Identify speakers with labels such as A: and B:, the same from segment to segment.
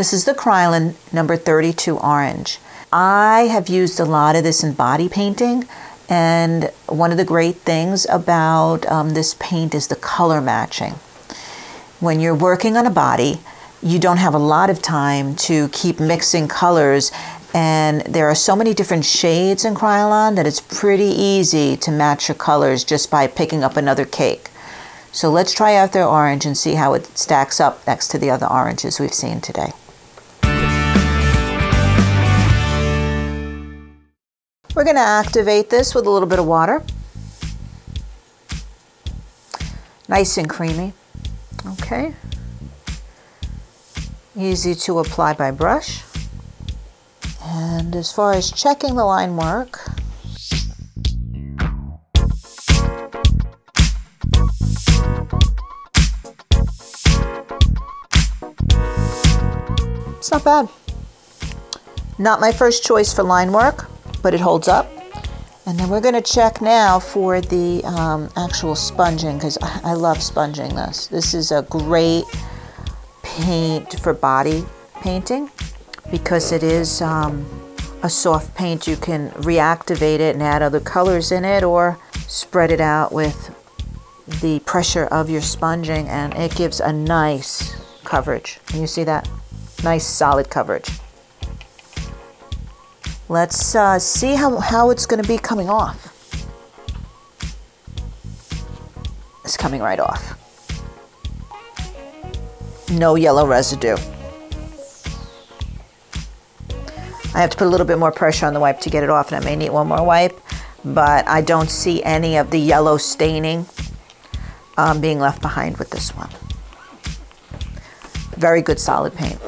A: This is the Kryolan number 32 orange. I have used a lot of this in body painting and one of the great things about um, this paint is the color matching. When you're working on a body, you don't have a lot of time to keep mixing colors and there are so many different shades in Kryolan that it's pretty easy to match your colors just by picking up another cake. So let's try out their orange and see how it stacks up next to the other oranges we've seen today. We're going to activate this with a little bit of water. Nice and creamy. Okay. Easy to apply by brush. And as far as checking the line work, it's not bad. Not my first choice for line work, but it holds up. And then we're going to check now for the um, actual sponging because I love sponging this. This is a great paint for body painting because it is um, a soft paint. You can reactivate it and add other colors in it or spread it out with the pressure of your sponging and it gives a nice coverage. Can you see that? Nice solid coverage. Let's uh, see how, how it's going to be coming off. It's coming right off. No yellow residue. I have to put a little bit more pressure on the wipe to get it off and I may need one more wipe, but I don't see any of the yellow staining um, being left behind with this one. Very good solid paint.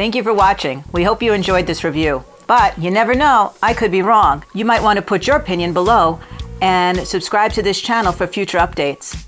B: Thank you for watching. We hope you enjoyed this review. But you never know, I could be wrong. You might want to put your opinion below and subscribe to this channel for future updates.